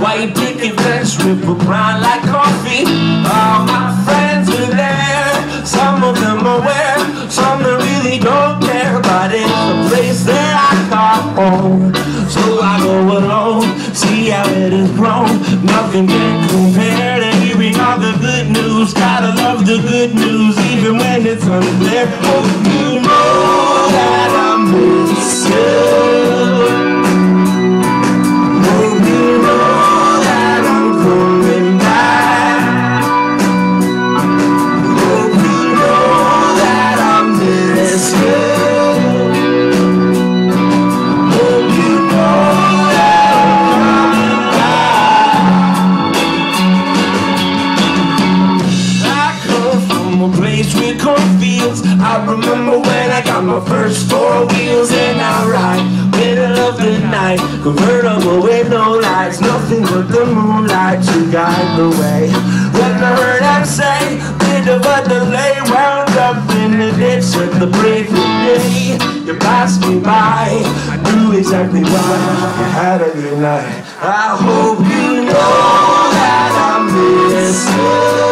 White picket fence, ripple brown like coffee. All my friends are there. Some of them are aware, some that really don't care. But it's a place that I call home. So I go alone, see how it has grown. Nothing can compare to hearing all the good news. Gotta love the good news, even when it's unclear. Oh, you know that I miss you. A place with cornfields. I remember when I got my first four wheels and I ride middle of the night, convertible with no lights, nothing but the moonlight to guide the way. When I heard him say, bit of a delay, wound up in the ditch at the of day. You passed me by, I knew exactly why. You had a good night. I hope you know that I miss you.